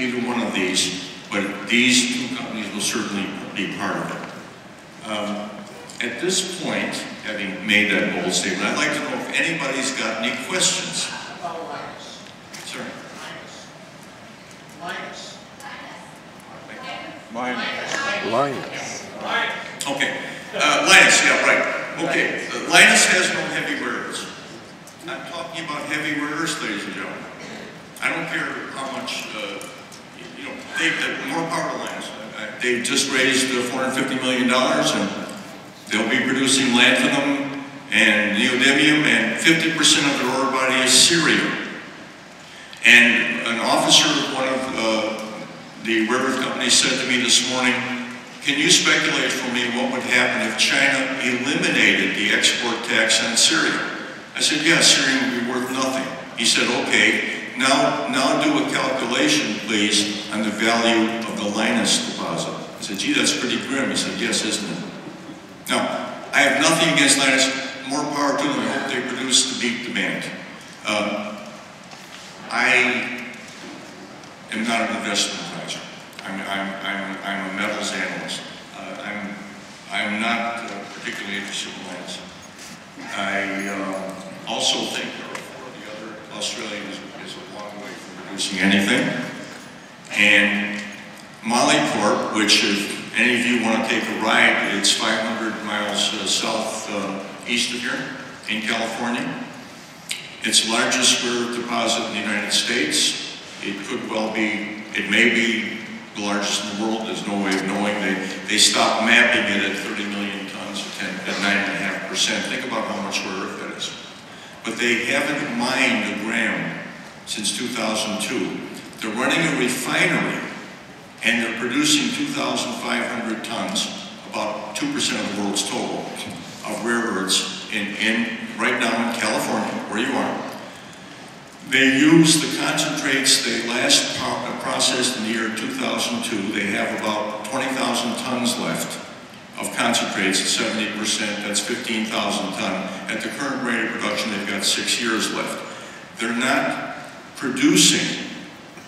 either one of these, but these two companies will certainly be part of it. Um, at this point, having made that bold statement, I'd like to know if anybody's got any questions. About Lynas. Sorry. Lynas. Lynas. Okay, uh, Lynas, yeah, right. Okay, uh, Lynas has no heavy wearers. I'm talking about heavy wearers, ladies and gentlemen. I don't care how much, uh, they, more power to Lynas. Uh, They just raised uh, $450 million and they'll be producing lanthanum and neodymium and 50% of their ore body is cerium. And an officer of one of uh, the river companies said to me this morning, can you speculate for me what would happen if China eliminated the export tax on cerium? I said, yeah, cerium would be worth nothing. He said, okay, now, now do a calculation, please, on the value of the Lynas deposit. I said, gee, that's pretty grim. He said, yes, isn't it? Now, I have nothing against Lynas. More power to them. I hope they produce to beat demand. Um, I am not an investment advisor. I'm, I'm, I'm, I'm a metals analyst. Uh, I'm, I'm not uh, particularly interested in lands. I um, also think therefore the other Australian is producing anything. And Molycorp, which if any of you want to take a ride, it's 500 miles uh, south uh, east of here in California. It's the largest earth deposit in the United States. It could well be, it may be the largest in the world. There's no way of knowing. They, they stopped mapping it at 30 million tons at 10, at 9.5%. Think about how much rare that is. But they haven't mined a gram since 2002. They're running a refinery and they're producing 2,500 tons, about 2% of the world's total, of rare earths in, in, right now in California, where you are. They use the concentrates they last processed in the year 2002. They have about 20,000 tons left of concentrates at 70%, that's 15,000 ton. At the current rate of production, they've got six years left. They're not producing,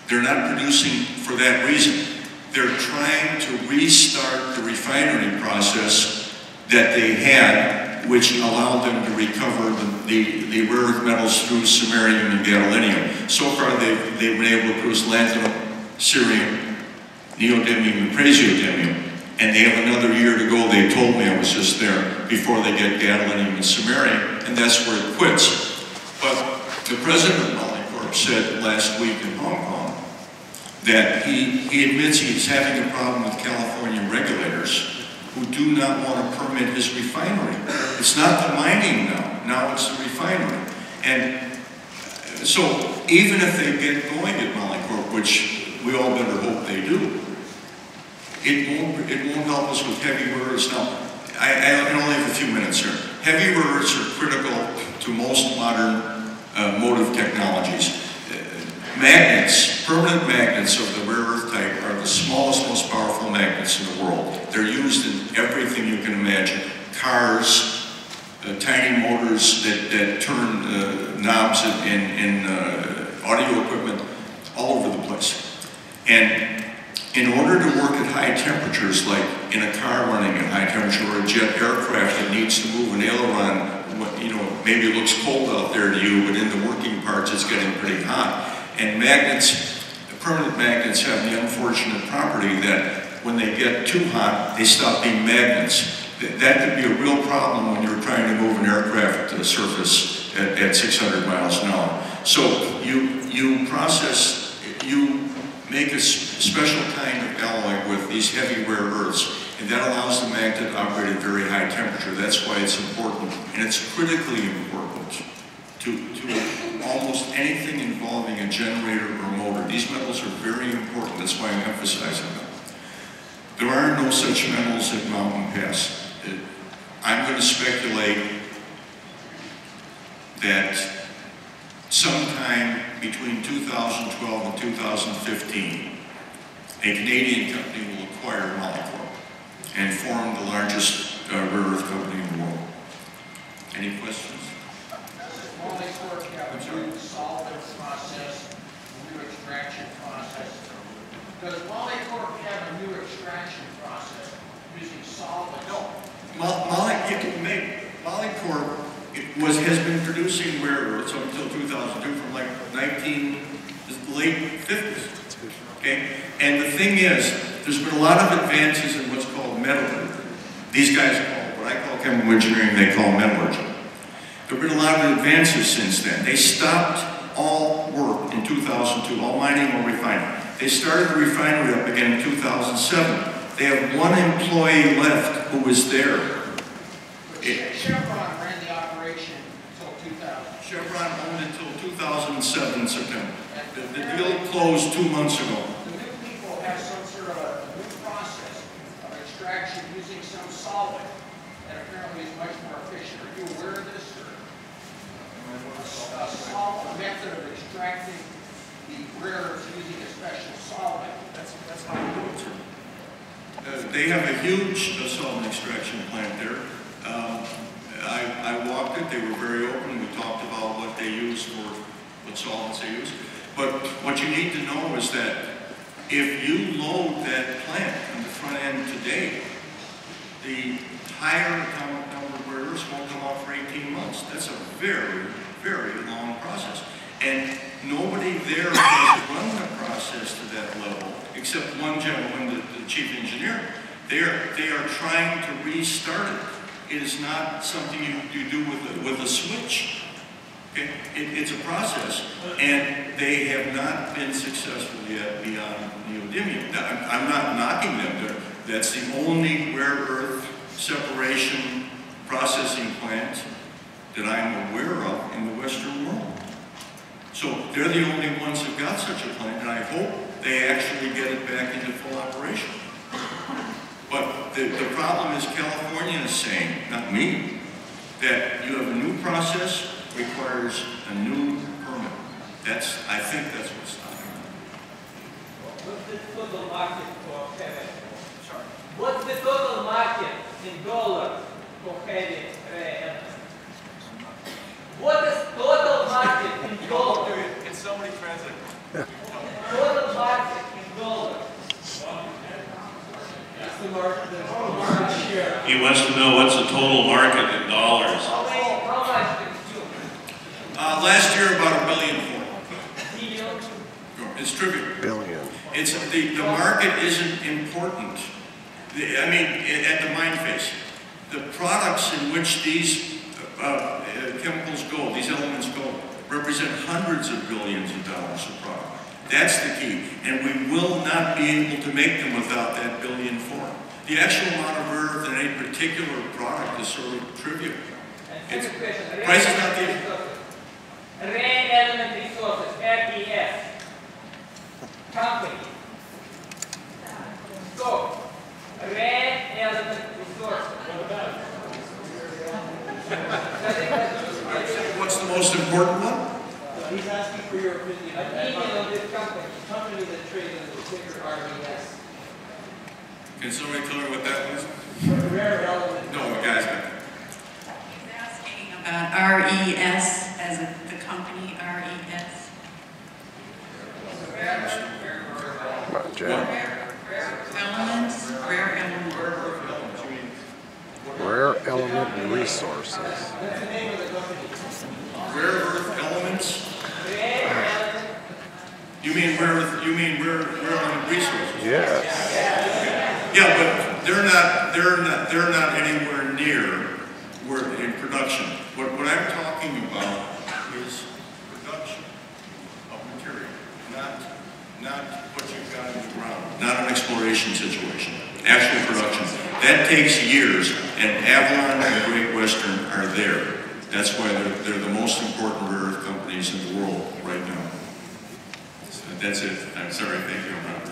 they're not producing for that reason. They're trying to restart the refinery process that they had, which allowed them to recover the, the, the rare earth metals through samarium and gadolinium. So far, they've, they've been able to produce lanthanum, cerium, neodymium, and praseodymium. And they have another year to go, they told me, I was just there, before they get gadolinium and samarium, and that's where it quits. But the president said last week in Hong Kong that he, he admits he's having a problem with California regulators who do not want to permit his refinery. It's not the mining now, now it's the refinery. And so even if they get going at Molycorp, which we all better hope they do, it won't, it won't help us with heavy earths. Now, I, I only have a few minutes here. Heavy rare are critical to most modern uh, motive technologies. Magnets, permanent magnets of the rare earth type are the smallest, most powerful magnets in the world. They're used in everything you can imagine. Cars, uh, tiny motors that, that turn uh, knobs in, in uh, audio equipment all over the place. And in order to work at high temperatures, like in a car running at high temperature or a jet aircraft that needs to move an aileron, you know, maybe it looks cold out there to you, but in the working parts it's getting pretty hot. And magnets, permanent magnets have the unfortunate property that when they get too hot, they stop being magnets. Th- That could be a real problem when you're trying to move an aircraft to the surface at, at 600 miles an hour. So you, you process, you make a special kind of alloy with these heavy rare earths, and that allows the magnet to operate at very high temperature. That's why it's important, and it's critically important to, to almost anything involving a generator or motor. These metals are very important. That's why I'm emphasizing them. There are no such metals at Mountain Pass. It- I'm going to speculate that sometime between 2012 and 2015, a Canadian company will acquire Molycorp and form the largest uh, rare earth company in the world. Any questions? Only for have a new solvent process, new extraction process. Does Molycorp have a new extraction process using solvents? No. Mo- Moly, it made, Molycorp, it was, has been producing rare earths up until 2002 from like 19, the late 50s. Okay? And the thing is, there's been a lot of advances in what's called metallurgy. These guys call, what I call chemical engineering, they call metallurgy. There have been a lot of advances since then. They stopped all work in 2002, all mining or refining. They started the refinery up again in 2007. They have one employee left who was there. It- Chevron ran the operation until 2000. Chevron owned until 2007 in September. The, the deal closed two months ago. The new people have some sort of a new process of extraction using some solvent that apparently is much more efficient. Are you aware of this, or? A a method of extracting the rare earths using a special solvent. That's, that's how we do it, sir. Uh, They have a huge uh, solvent extraction plant there. Um, I, I walked it, they were very open, we talked about what they use for, what solvents they use. But what you need to know is that if you load that plant on the front end today, the higher atomic number earths won't come off for 18 months. That's a very, very long process. And nobody there has run the process to that level, except one gentleman, the, the chief engineer. They are, they are trying to restart it. It is not something you, you do with a, with a switch. Okay? It, it's a process, and they have not been successful yet beyond neodymium. I'm, I'm not knocking them. That's the only rare earth separation processing plant that I'm aware of in the Western world. So they're the only ones who've got such a plant, and I hope they actually get it back into full operation. But the, the problem is California is saying, not me, that you have a new process requires a new permit. That's, I think that's what's stopping them. What's the total market for heavy? Sorry. What's the total market in dollars for heavy rare earth? What is total market in dollars? Can somebody translate? Total market in dollars? That's the market, the market share. He wants to know what's the total market in dollars. How many, how much consume? Uh, last year, about a billion four. Million? It's trivial. Billion. It's, the, the market isn't important. The- I mean, at the mine face, the products in which these uh, uh, chemicals go, these elements go, represent hundreds of billions of dollars of product. That's the key. And we will not be able to make them without that billion four. The actual amount of earth in any particular product is sort of trivial. It's- price is not the- resources. Rare element resources, RES. Company. So, rare element resources. What's the most important one? He's asking for your opinion. Opinion of this company. Company that trades under the ticker RES. Can somebody tell me what that was? Rare element. No, guys, He's asking about RES as a, the company RES. Come on, Jack. Rare elements, rare element. Rare element resources. That's the name of the company. rare earth elements? You mean rare, earth- you mean rare, rare element resources? Yes. Yeah, but they're not, they're not, they're not anywhere near where, in production. What, what I'm talking about is production of material, not, not what you've got in the ground, not an exploration situation, actual production. That takes years, and Avalon and Great Western are there. That's why they're, they're the most important rare earth companies in the world right now. So That's it. I'm sorry, thank you.